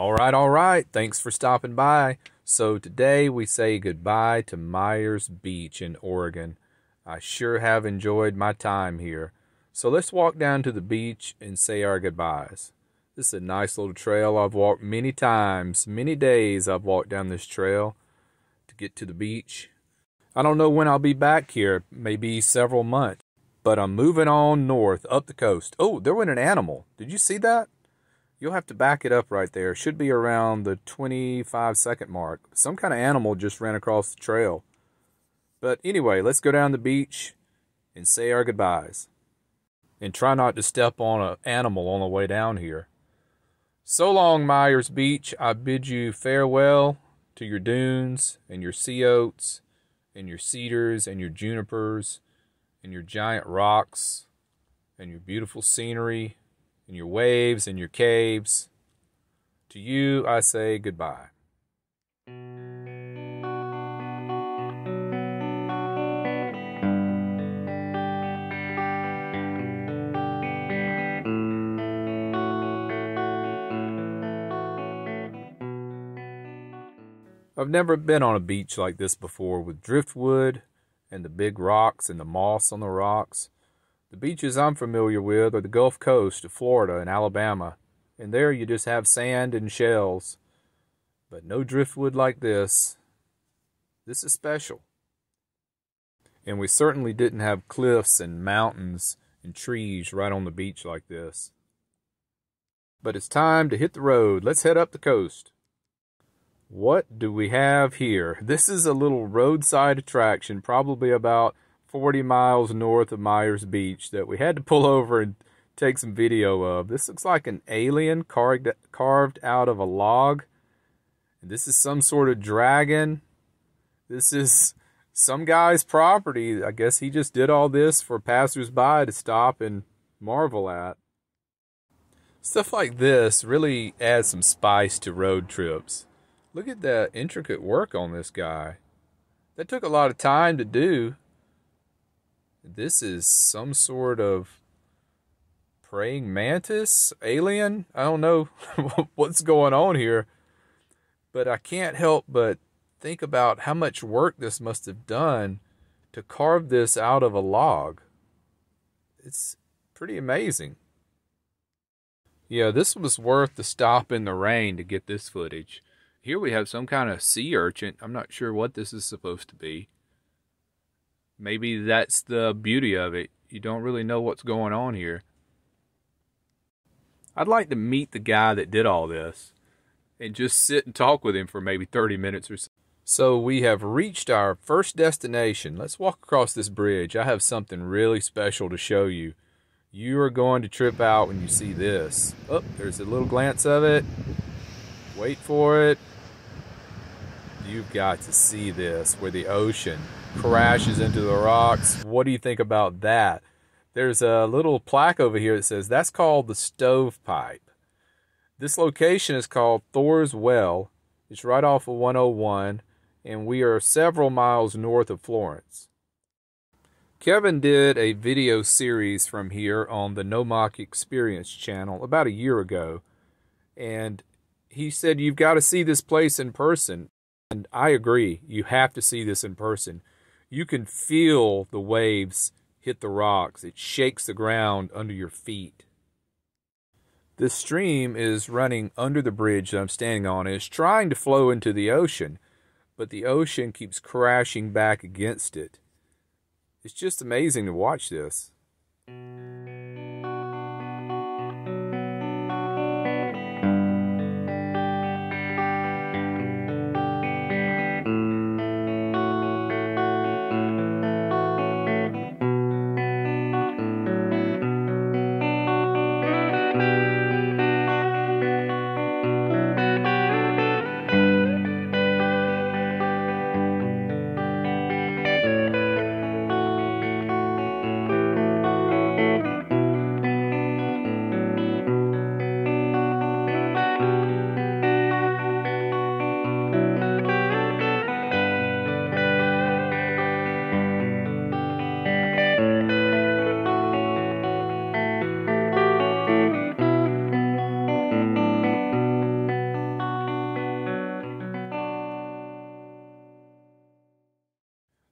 All right, all right. Thanks for stopping by. So today we say goodbye to Myers Beach in Oregon. I sure have enjoyed my time here. So let's walk down to the beach and say our goodbyes. This is a nice little trail I've walked many times, many days I've walked down this trail to get to the beach. I don't know when I'll be back here, maybe several months, but I'm moving on north up the coast. Oh, there went an animal. Did you see that? You'll have to back it up right there. Should be around the 25 second mark. Some kind of animal just ran across the trail. But anyway, let's go down the beach and say our goodbyes. And try not to step on an animal on the way down here. So long, Myers Beach. I bid you farewell to your dunes and your sea oats and your cedars and your junipers and your giant rocks and your beautiful scenery and your waves and your caves. To you, I say goodbye. I've never been on a beach like this before with driftwood and the big rocks and the moss on the rocks. The beaches I'm familiar with are the Gulf Coast of Florida and Alabama, and there you just have sand and shells. But no driftwood like this. This is special. And we certainly didn't have cliffs and mountains and trees right on the beach like this. But it's time to hit the road. Let's head up the coast. What do we have here? This is a little roadside attraction, probably about 40 miles north of Myers Beach, that we had to pull over and take some video of. This looks like an alien carved, carved out of a log. And this is some sort of dragon. This is some guy's property. I guess he just did all this for passersby to stop and marvel at. Stuff like this really adds some spice to road trips. Look at the intricate work on this guy. That took a lot of time to do. This is some sort of praying mantis alien. I don't know what's going on here, but I can't help but think about how much work this must have done to carve this out of a log. It's pretty amazing. Yeah, this was worth the stop in the rain to get this footage. Here we have some kind of sea urchin. I'm not sure what this is supposed to be. Maybe that's the beauty of it. You don't really know what's going on here. I'd like to meet the guy that did all this and just sit and talk with him for maybe 30 minutes or so. So we have reached our first destination. Let's walk across this bridge. I have something really special to show you. You are going to trip out when you see this. Oh, there's a little glance of it. Wait for it. You've got to see this where the ocean crashes into the rocks. What do you think about that? There's a little plaque over here that says that's called the stovepipe. This location is called Thor's Well. It's right off of 101, and we are several miles north of Florence. Kevin did a video series from here on the Nomoc Experience channel about a year ago, and he said you've got to see this place in person. And I agree. You have to see this in person. You can feel the waves hit the rocks. It shakes the ground under your feet. This stream is running under the bridge that I'm standing on. It's trying to flow into the ocean, but the ocean keeps crashing back against it. It's just amazing to watch this.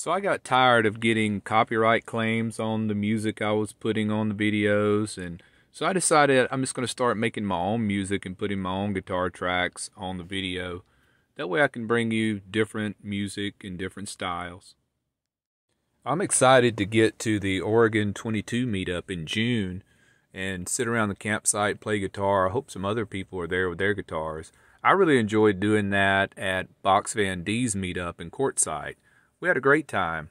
So I got tired of getting copyright claims on the music I was putting on the videos and so I decided I'm just going to start making my own music and putting my own guitar tracks on the video. That way I can bring you different music and different styles. I'm excited to get to the Oregon 22 meetup in June and sit around the campsite, play guitar. I hope some other people are there with their guitars. I really enjoyed doing that at Box Van D's meetup in Quartzsite we had a great time.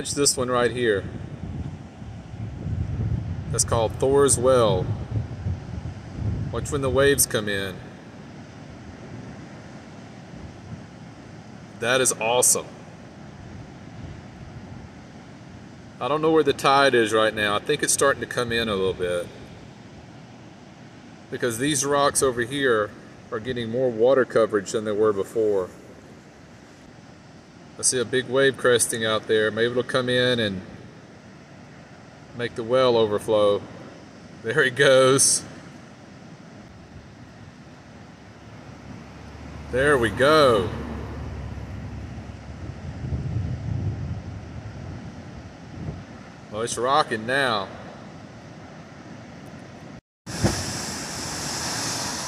Watch this one right here. That's called Thor's Well. Watch when the waves come in. That is awesome. I don't know where the tide is right now. I think it's starting to come in a little bit. Because these rocks over here are getting more water coverage than they were before. I see a big wave cresting out there. Maybe it'll come in and make the well overflow. There he goes. There we go. Well, it's rocking now.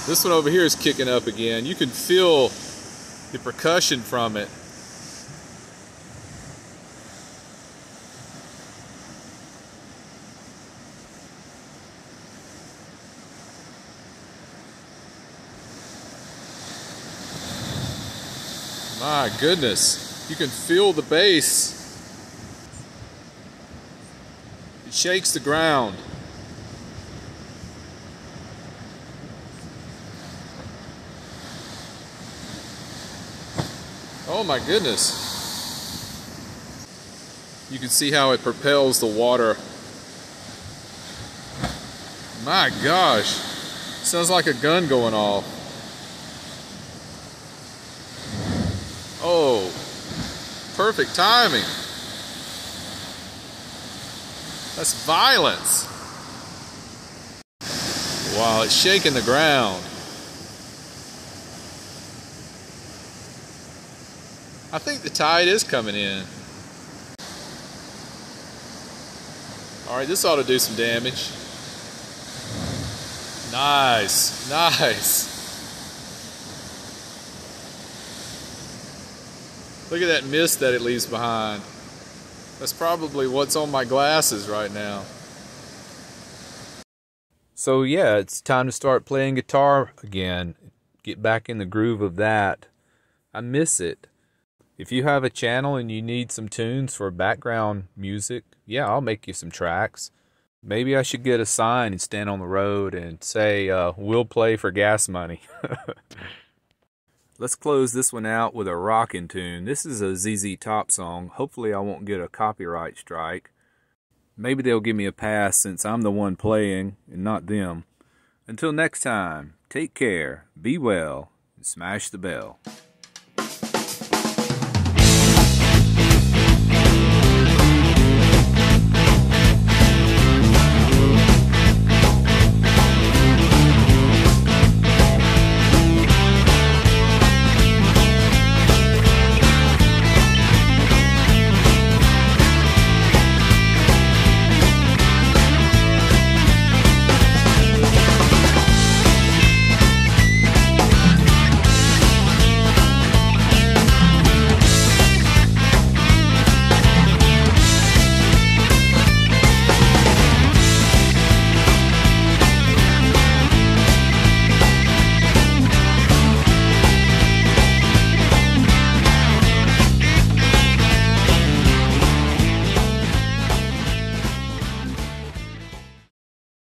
This one over here is kicking up again. You can feel the percussion from it. My goodness, you can feel the bass. It shakes the ground. Oh my goodness. You can see how it propels the water. My gosh, sounds like a gun going off. Oh, perfect timing. That's violence. Wow, it's shaking the ground. I think the tide is coming in. All right, this ought to do some damage. Nice, nice. Look at that mist that it leaves behind. That's probably what's on my glasses right now. So yeah, it's time to start playing guitar again. Get back in the groove of that. I miss it. If you have a channel and you need some tunes for background music, yeah, I'll make you some tracks. Maybe I should get a sign and stand on the road and say, uh, we'll play for gas money. Let's close this one out with a rockin' tune. This is a ZZ Top song. Hopefully I won't get a copyright strike. Maybe they'll give me a pass since I'm the one playing and not them. Until next time, take care, be well, and smash the bell.